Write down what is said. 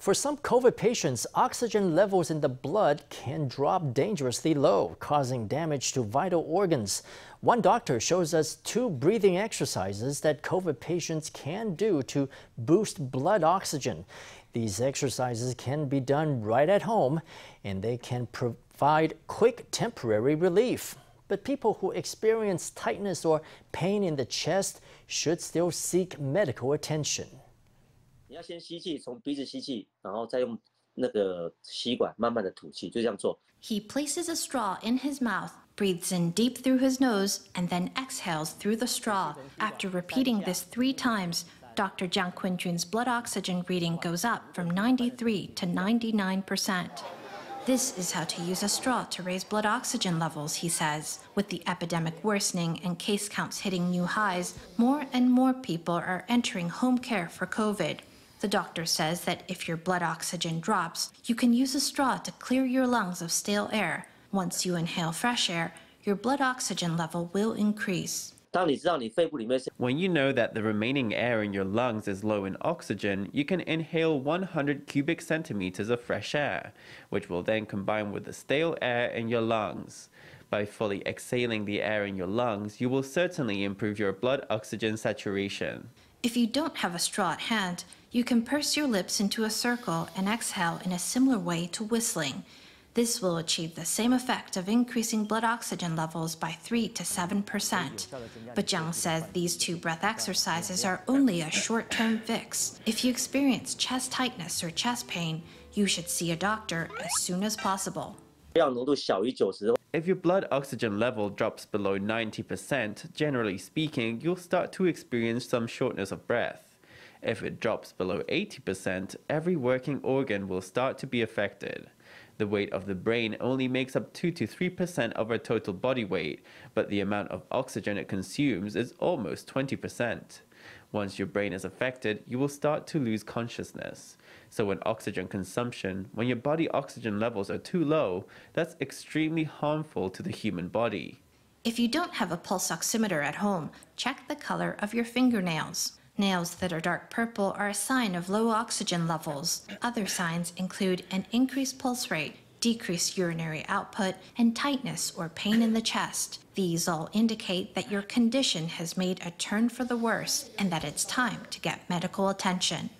For some COVID patients, oxygen levels in the blood can drop dangerously low, causing damage to vital organs. One doctor shows us two breathing exercises that COVID patients can do to boost blood oxygen. These exercises can be done right at home and they can provide quick temporary relief. But people who experience tightness or pain in the chest should still seek medical attention. 要先吸气，从鼻子吸气，然后再用那个吸管慢慢的吐气，就这样做。He places a straw in his mouth, breathes in deep through his nose, and then exhales through the straw. After repeating this three times, Dr. Chiang Kun-chun's blood oxygen reading goes up from 93 to 99 percent. This is how to use a straw to raise blood oxygen levels, he says. With the epidemic worsening and case counts hitting new highs, more and more people are entering home care for COVID. The doctor says that if your blood oxygen drops, you can use a straw to clear your lungs of stale air. Once you inhale fresh air, your blood oxygen level will increase. When you know that the remaining air in your lungs is low in oxygen, you can inhale 100 cubic centimeters of fresh air, which will then combine with the stale air in your lungs. By fully exhaling the air in your lungs, you will certainly improve your blood oxygen saturation. If you don't have a straw at hand, you can purse your lips into a circle and exhale in a similar way to whistling. This will achieve the same effect of increasing blood oxygen levels by 3 to 7 percent. But Chiang says these two breath exercises are only a short term fix. If you experience chest tightness or chest pain, you should see a doctor as soon as possible. If your blood oxygen level drops below 90%, generally speaking, you'll start to experience some shortness of breath. If it drops below 80%, every working organ will start to be affected. The weight of the brain only makes up 2 to 3% of our total body weight, but the amount of oxygen it consumes is almost 20%. Once your brain is affected, you will start to lose consciousness. So when oxygen consumption, when your body oxygen levels are too low, that's extremely harmful to the human body. If you don't have a pulse oximeter at home, check the color of your fingernails. Nails that are dark purple are a sign of low oxygen levels. Other signs include an increased pulse rate, decreased urinary output, and tightness or pain in the chest. These all indicate that your condition has made a turn for the worse and that it's time to get medical attention.